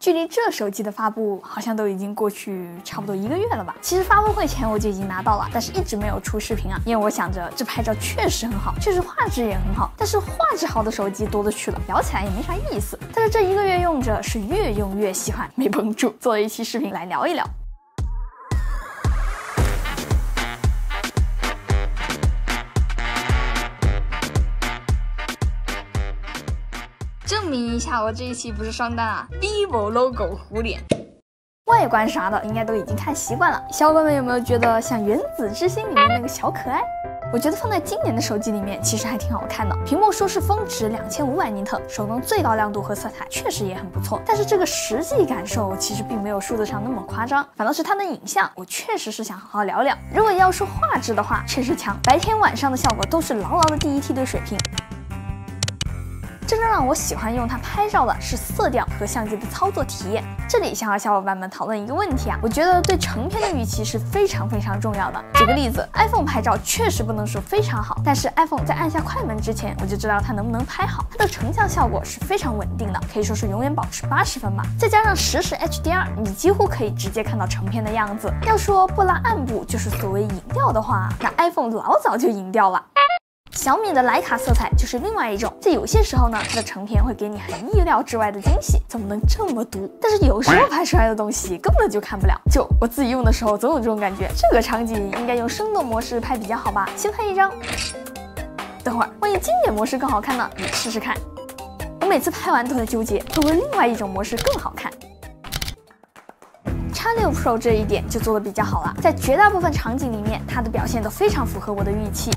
距离这手机的发布好像都已经过去差不多一个月了吧？其实发布会前我就已经拿到了，但是一直没有出视频啊，因为我想着这拍照确实很好，确实画质也很好，但是画质好的手机多的去了，聊起来也没啥意思。但是这一个月用着是越用越喜欢，没绷住，做了一期视频来聊一聊。证明一下，我这一期不是双单啊！vivo logo 糊脸，外观啥的应该都已经看习惯了。小伙伴们有没有觉得像《原子之心》里面那个小可爱？我觉得放在今年的手机里面，其实还挺好看的。屏幕舒适峰值两千五百尼特，手动最高亮度和色彩确实也很不错。但是这个实际感受其实并没有数字上那么夸张，反倒是它的影像，我确实是想好好聊聊。如果要说画质的话，确实强，白天晚上的效果都是牢牢的第一梯队水平。真正让我喜欢用它拍照的是色调和相机的操作体验。这里想和小伙伴们讨论一个问题啊，我觉得对成片的预期是非常非常重要的。举个例子，iPhone 拍照确实不能说非常好，但是 iPhone 在按下快门之前，我就知道它能不能拍好。它的成像效果是非常稳定的，可以说是永远保持八十分吧。再加上实时 HDR，你几乎可以直接看到成片的样子。要说不拉暗部就是所谓影调的话，那 iPhone 老早就影掉了。小米的徕卡色彩就是另外一种，在有些时候呢，它的成片会给你很意料之外的惊喜，怎么能这么毒？但是有时候拍出来的东西根本就看不了。就我自己用的时候，总有这种感觉，这个场景应该用生动模式拍比较好吧？先拍一张，等会儿万一经典模式更好看呢？你试试看。我每次拍完都在纠结，会不会另外一种模式更好看？X 六 Pro 这一点就做的比较好了，在绝大部分场景里面，它的表现都非常符合我的预期。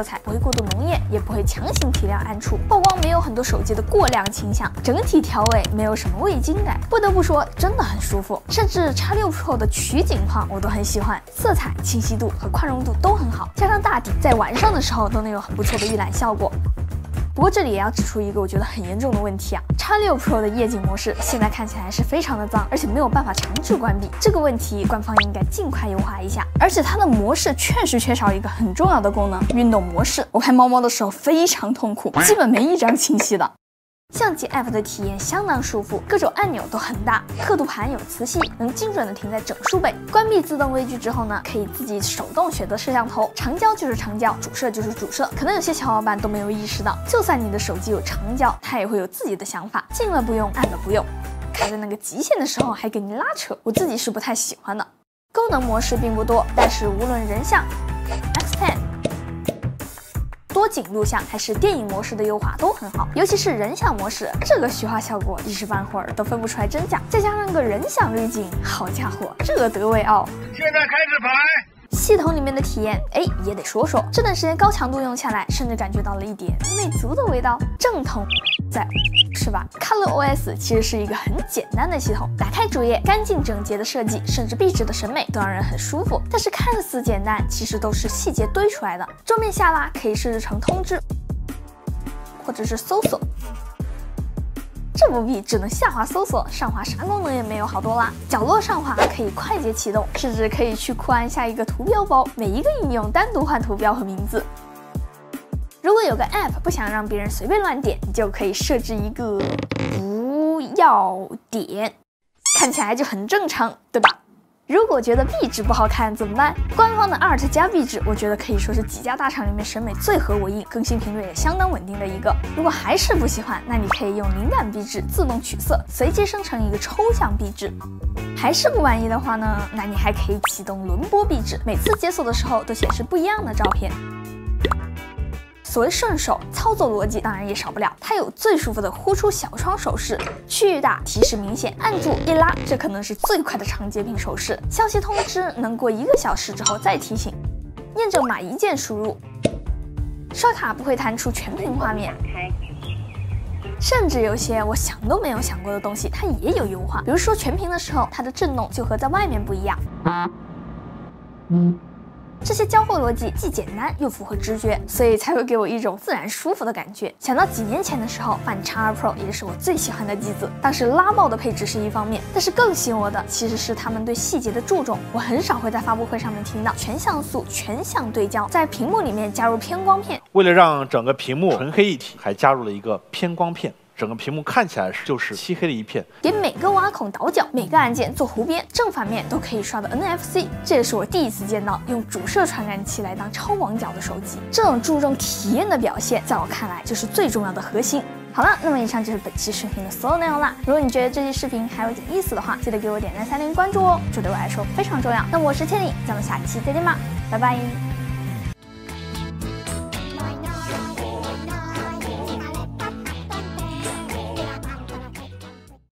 色彩不会过度浓艳，也不会强行提亮暗处，曝光没有很多手机的过亮倾向，整体调味没有什么味精感，不得不说真的很舒服。甚至 X 六 Pro 的取景框我都很喜欢，色彩清晰度和宽容度都很好，加上大底，在晚上的时候都能有很不错的预览效果。不过这里也要指出一个我觉得很严重的问题啊，X6 Pro 的夜景模式现在看起来是非常的脏，而且没有办法强制关闭。这个问题官方应该尽快优化一下。而且它的模式确实缺少一个很重要的功能——运动模式。我拍猫猫的时候非常痛苦，基本没一张清晰的。相机 App 的体验相当舒服，各种按钮都很大，刻度盘有磁吸，能精准的停在整数倍。关闭自动微距之后呢，可以自己手动选择摄像头，长焦就是长焦，主摄就是主摄。可能有些小伙伴都没有意识到，就算你的手机有长焦，它也会有自己的想法，近了不用，暗了不用，开在那个极限的时候还给你拉扯，我自己是不太喜欢的。功能模式并不多，但是无论人像。多景录像还是电影模式的优化都很好，尤其是人像模式，这个虚化效果一时半会儿都分不出来真假，再加上个人像滤镜，好家伙，这德维奥！现在开始排。系统里面的体验，哎，也得说说。这段时间高强度用下来，甚至感觉到了一点魅族的味道。正统在，是吧？Color OS 其实是一个很简单的系统，打开主页，干净整洁的设计，甚至壁纸的审美都让人很舒服。但是看似简单，其实都是细节堆出来的。桌面下拉可以设置成通知，或者是搜索。这不必，只能下滑搜索，上滑啥功能也没有，好多啦。角落上滑可以快捷启动，甚至可以去库安下一个图标包，每一个应用单独换图标和名字。如果有个 app 不想让别人随便乱点，你就可以设置一个不要点，看起来就很正常，对吧？如果觉得壁纸不好看怎么办？官方的 Art 加壁纸，我觉得可以说是几家大厂里面审美最合我意、更新频率也相当稳定的一个。如果还是不喜欢，那你可以用灵感壁纸自动取色，随机生成一个抽象壁纸。还是不满意的话呢？那你还可以启动轮播壁纸，每次解锁的时候都显示不一样的照片。所谓顺手操作逻辑，当然也少不了。它有最舒服的呼出小窗手势，区域大，提示明显，按住一拉，这可能是最快的长截屏手势。消息通知能过一个小时之后再提醒。验证码一键输入，刷卡不会弹出全屏画面。甚至有些我想都没有想过的东西，它也有优化。比如说全屏的时候，它的震动就和在外面不一样。这些交互逻辑既简单又符合直觉，所以才会给我一种自然舒服的感觉。想到几年前的时候，换 X2 Pro 也是我最喜欢的机子。当时拉爆的配置是一方面，但是更吸引我的其实是他们对细节的注重。我很少会在发布会上面听到全像素、全向对焦，在屏幕里面加入偏光片，为了让整个屏幕纯黑一体，还加入了一个偏光片。整个屏幕看起来就是漆黑的一片。给每个挖孔倒角，每个按键做弧边，正反面都可以刷的 NFC，这也是我第一次见到用主摄传感器来当超广角的手机。这种注重体验的表现，在我看来就是最重要的核心。好了，那么以上就是本期视频的所有内容了。如果你觉得这期视频还有点意思的话，记得给我点赞、三连关注哦，这对我来说非常重要。那我是千里，咱们下期再见吧，拜拜。